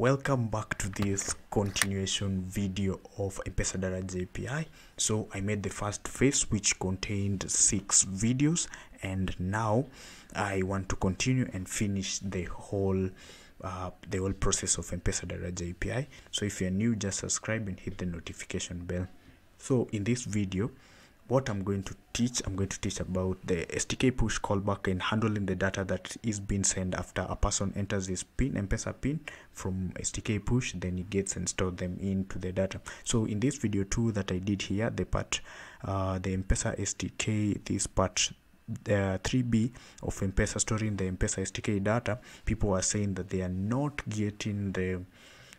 welcome back to this continuation video of M-Pesa API so I made the first phase which contained six videos and now I want to continue and finish the whole uh, the whole process of M-Pesa API so if you're new just subscribe and hit the notification bell. So in this video what I'm going to teach, I'm going to teach about the STK push callback and handling the data that is being sent after a person enters his PIN, M-Pesa PIN from STK push, then he gets and store them into the data. So in this video too that I did here, the part, uh, the M-Pesa STK, this part the 3b of M-Pesa storing the M-Pesa STK data, people are saying that they are not getting the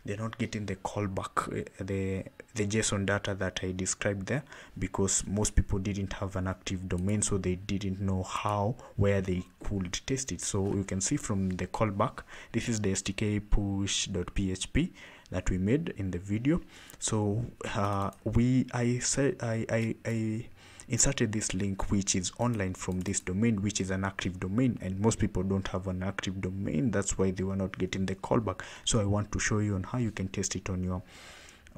they're not getting the callback the the json data that i described there because most people didn't have an active domain so they didn't know how where they could test it. So you can see from the callback this is the stk push.php that we made in the video. So uh, we i said i i i inserted this link which is online from this domain which is an active domain and most people don't have an active domain. That's why they were not getting the callback. So i want to show you on how you can test it on your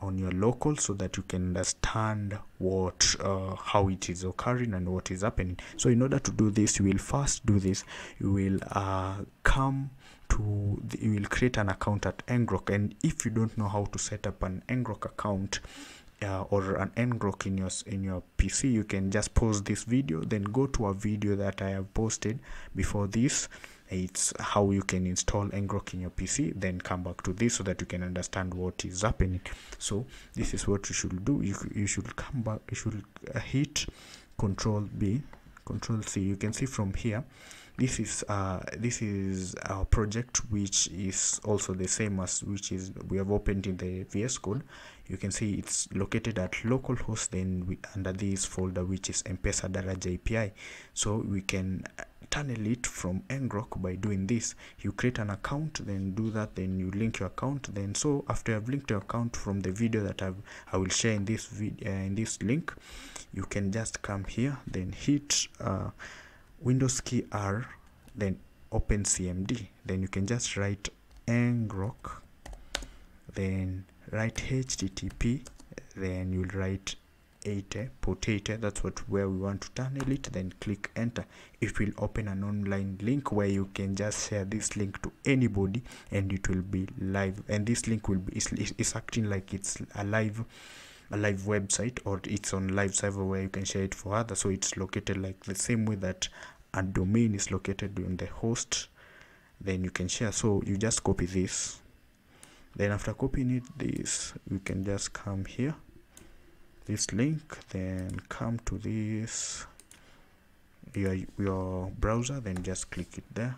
on your local so that you can understand what uh, how it is occurring and what is happening. So in order to do this you will first do this. You will uh, come to the, you will create an account at ngrok and if you don't know how to set up an ngrok account uh, or an ngrok in your in your pc you can just pause this video then go to a video that i have posted before this. It's how you can install ngrok in your pc then come back to this so that you can understand what is happening. So this is what you should do. You, you should come back you should uh, hit control b control c. You can see from here this is uh this is our project which is also the same as which is we have opened in the vs code you can see it's located at localhost then we, under this folder which is mpesa daraja api so we can tunnel it from ngrok by doing this. You create an account then do that then you link your account then so after i've linked your account from the video that I've, i will share in this video uh, in this link you can just come here then hit uh, windows key r then open cmd then you can just write ngrok then write http then you'll write 80 port 80 that's what where we want to tunnel it then click enter. It will open an online link where you can just share this link to anybody and it will be live. And this link will be is, acting like it's a live a live website or it's on live server where you can share it for others. So it's located like the same way that a domain is located on the host then you can share. So you just copy this. Then after copying it this you can just come here this link then come to this your your browser then just click it there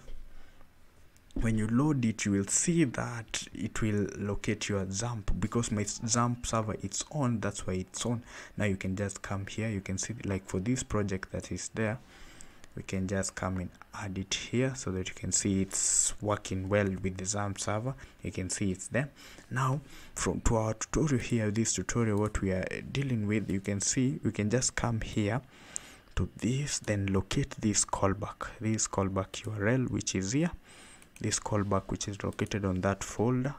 when you load it you will see that it will locate your zamp because my zamp server it's on that's why it's on. Now you can just come here you can see like for this project that is there we can just come and add it here so that you can see it's working well with the XAMPP server. You can see it's there. Now from to our tutorial here this tutorial what we are dealing with you can see we can just come here to this then locate this callback. This callback url which is here this callback which is located on that folder.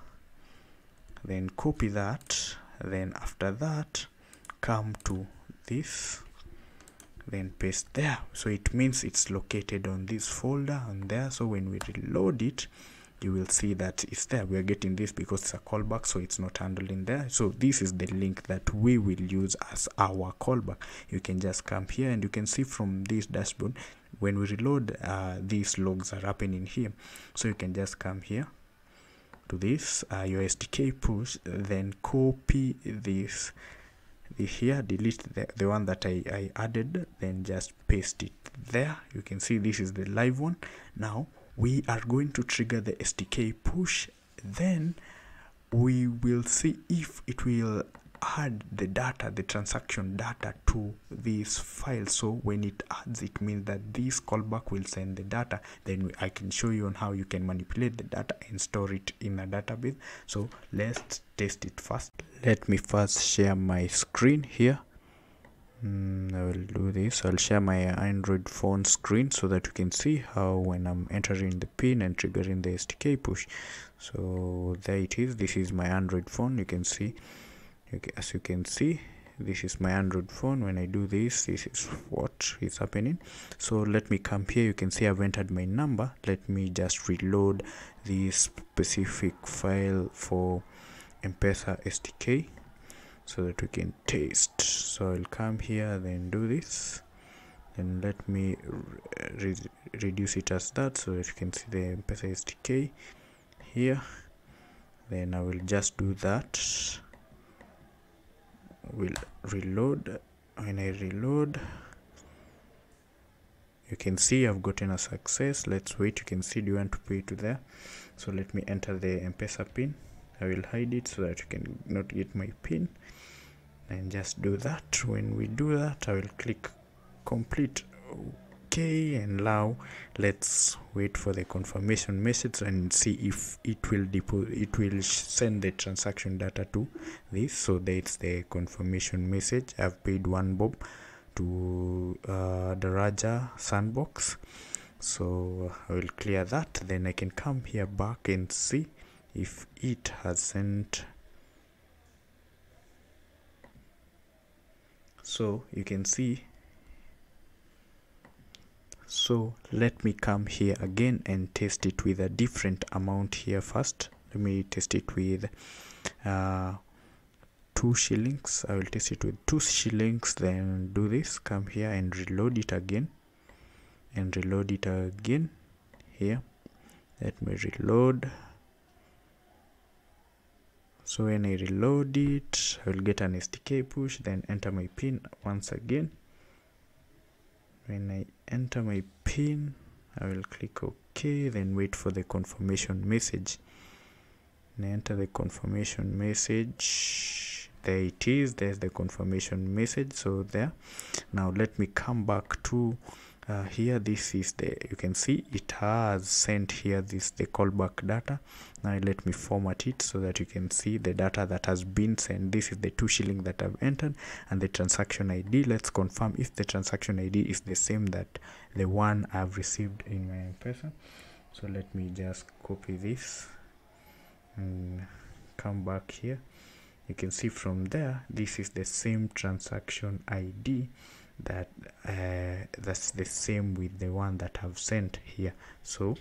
Then copy that. Then after that come to this. Then paste there. So it means it's located on this folder and there. So when we reload it you will see that it's there. We are getting this because it's a callback so it's not handling there. So this is the link that we will use as our callback. You can just come here and you can see from this dashboard when we reload uh, these logs are happening here. So you can just come here to this uh, your STK push then copy this here delete the, the one that I, I added then just paste it there. You can see this is the live one. Now we are going to trigger the STK push. Then we will see if it will add the data the transaction data to this file. So when it adds it means that this callback will send the data. Then i can show you on how you can manipulate the data and store it in a database. So let's test it first. Let me first share my screen here. Mm, I will do this. I'll share my Android phone screen so that you can see how when I'm entering the pin and triggering the STK push. So there it is. This is my Android phone. You can see as you can see this is my android phone. When i do this this is what is happening. So let me come here. You can see i've entered my number. Let me just reload this specific file for mpesa stk so that we can taste. So i'll come here then do this. And let me re reduce it as that so that you can see the mpesa stk here. Then i will just do that will reload. When I reload you can see I've gotten a success. Let's wait. You can see do you want to pay to there? So let me enter the M-Pesa pin. I will hide it so that you can not get my pin. And just do that. When we do that I will click complete okay and now let's wait for the confirmation message and see if it will deposit it will send the transaction data to this. So that's the confirmation message. I've paid one bob to uh, Daraja sandbox. So i will clear that. Then i can come here back and see if it has sent. So you can see so let me come here again and test it with a different amount here first. Let me test it with uh, two shillings. I will test it with two shillings then do this. Come here and reload it again. And reload it again here. Let me reload. So when i reload it i will get an stk push then enter my pin once again when I enter my pin I will click OK then wait for the confirmation message. And enter the confirmation message there it is there's the confirmation message so there. Now let me come back to uh, here this is the you can see it has sent here this the callback data. Now let me format it so that you can see the data that has been sent. This is the two shilling that i've entered and the transaction id let's confirm if the transaction id is the same that the one i've received in my person. So let me just copy this and come back here. You can see from there this is the same transaction id that uh, that's the same with the one that I've sent here. So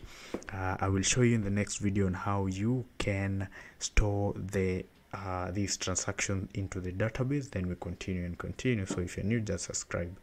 uh, I will show you in the next video on how you can store the uh, these transactions into the database. Then we continue and continue. So if you're new just subscribe